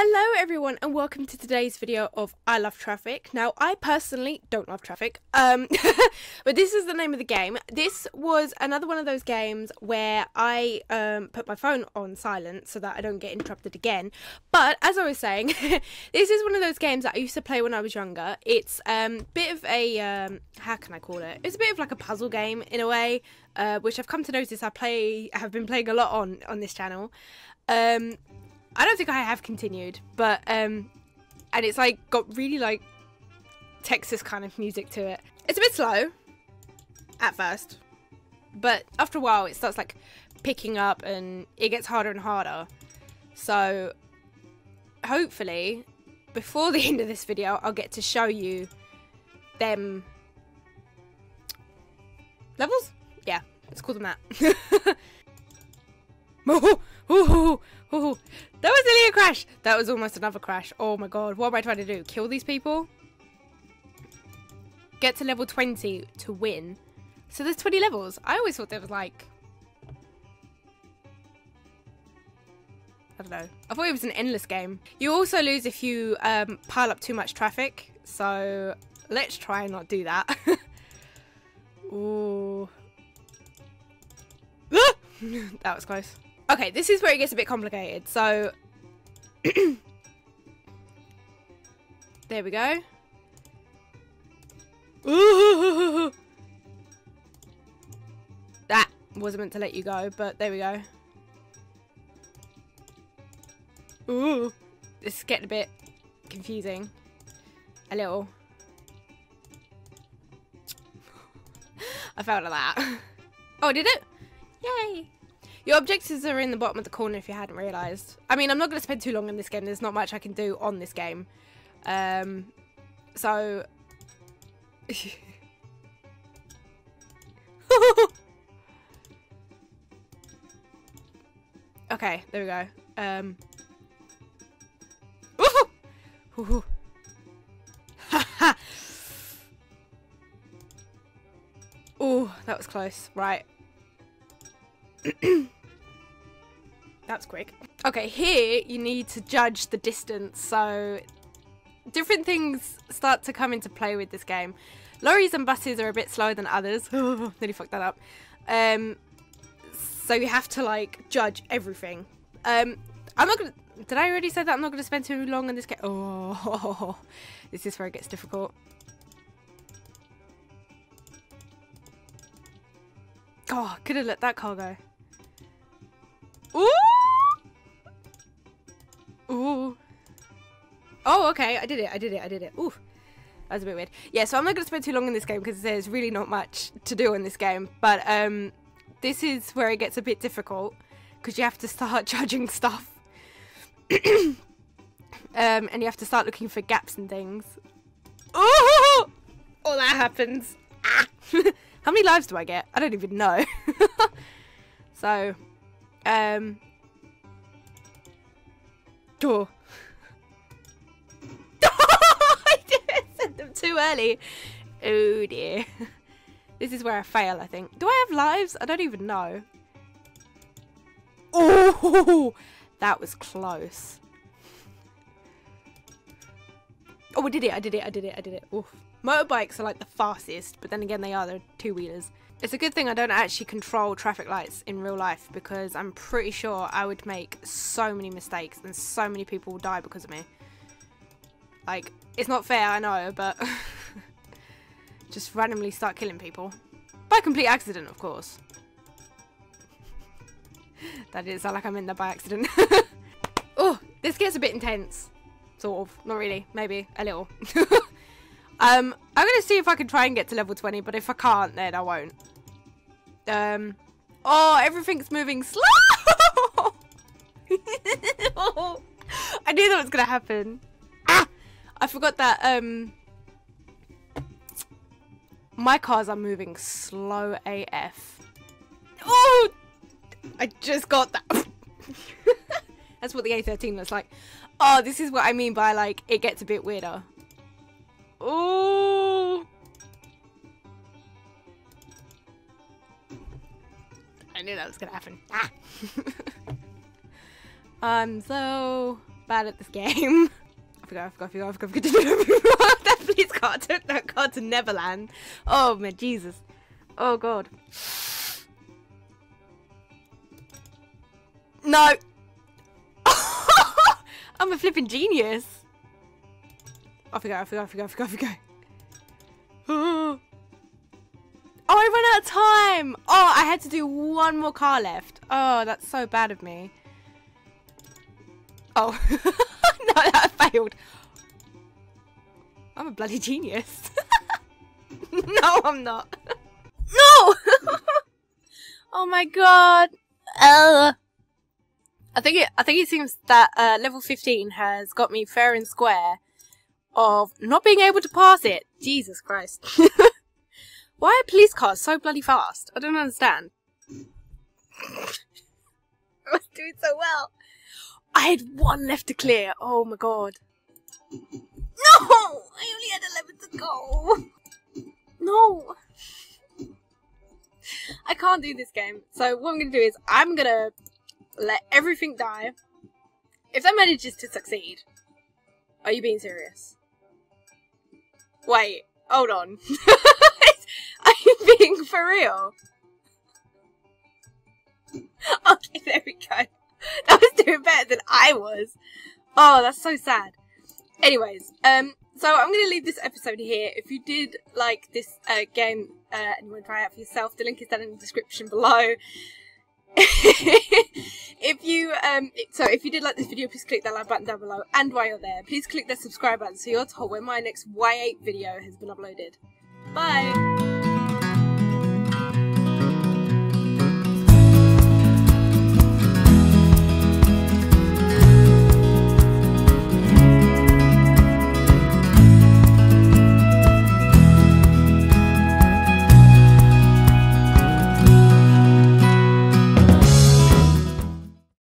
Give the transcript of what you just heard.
Hello everyone and welcome to today's video of I Love Traffic. Now I personally don't love traffic, um, but this is the name of the game. This was another one of those games where I um, put my phone on silent so that I don't get interrupted again. But as I was saying, this is one of those games that I used to play when I was younger. It's a um, bit of a, um, how can I call it? It's a bit of like a puzzle game in a way, uh, which I've come to notice I play, have been playing a lot on, on this channel. Um, I don't think I have continued, but um, and it's like got really like Texas kind of music to it. It's a bit slow at first, but after a while it starts like picking up and it gets harder and harder. So hopefully before the end of this video I'll get to show you them levels? Yeah, let's call them that. Ooh, that was nearly a crash. That was almost another crash. Oh my god. What am I trying to do? Kill these people? Get to level 20 to win. So there's 20 levels. I always thought there was like... I don't know. I thought it was an endless game. You also lose if you um, pile up too much traffic. So let's try and not do that. Ooh. that was close. Okay, this is where it gets a bit complicated. So, there we go. That wasn't meant to let you go, but there we go. Ooh, this is getting a bit confusing. A little. I felt like that. Oh, did it? Yay! Your objectives are in the bottom of the corner if you hadn't realised. I mean, I'm not going to spend too long in this game. There's not much I can do on this game. Um, so... okay, there we go. Um... Ooh! Ooh, that was close. Right. That's quick. Okay, here you need to judge the distance. So different things start to come into play with this game. Lorries and buses are a bit slower than others. Nearly fucked that up. Um, so you have to like judge everything. Um, I'm not gonna. Did I already say that I'm not gonna spend too long on this game? Oh, this is where it gets difficult. Oh, could have let that car go. Ooh! Ooh. Oh, okay. I did it. I did it. I did it. Ooh. That was a bit weird. Yeah, so I'm not going to spend too long in this game because there's really not much to do in this game. But um, this is where it gets a bit difficult because you have to start judging stuff. um, and you have to start looking for gaps and things. Oh! All that happens. How many lives do I get? I don't even know. so, um, Oh. I did send them too early. Oh dear. This is where I fail, I think. Do I have lives? I don't even know. Oh, that was close. Oh, I did it, I did it, I did it, I did it. Oof. Motorbikes are like the fastest, but then again, they are, they're two-wheelers. It's a good thing I don't actually control traffic lights in real life because I'm pretty sure I would make so many mistakes and so many people will die because of me. Like, it's not fair, I know, but just randomly start killing people. By complete accident, of course. that didn't sound like I'm in there by accident. oh, this gets a bit intense. Sort of. Not really. Maybe. A little. Um, I'm going to see if I can try and get to level 20, but if I can't, then I won't. Um, oh, everything's moving slow. I knew that was gonna happen. Ah, I forgot that. Um, my cars are moving slow AF. Oh, I just got that. That's what the A13 looks like. Oh, this is what I mean by like it gets a bit weirder. Oh. I knew that was gonna happen. Ah. I'm so bad at this game. I forgot, I forgot, I forgot, I forgot, I forgot. that police car took that car to Neverland. Oh, man, Jesus. Oh, God. No. I'm a flipping genius. I forgot, I forgot, I forgot, I forgot, I forgot. Oh, I ran out of time. Oh, I had to do one more car left. Oh, that's so bad of me. Oh, no, that failed. I'm a bloody genius. no, I'm not. no! oh my god. Uh. I think it. I think it seems that uh, level 15 has got me fair and square of not being able to pass it. Jesus Christ. Why are police cars so bloody fast? I don't understand. I was doing so well. I had one left to clear. Oh my god. No! I only had 11 to go. No. I can't do this game. So what I'm going to do is I'm going to let everything die. If that manages to succeed, are you being serious? Wait, hold on. you being for real? Okay, there we go. That was doing better than I was. Oh, that's so sad. Anyways, um, so I'm going to leave this episode here. If you did like this uh, game uh, and you want to try it out for yourself, the link is down in the description below. if you um so if you did like this video please click that like button down below. And while you're there please click the subscribe button so you're told when my next y8 video has been uploaded. Bye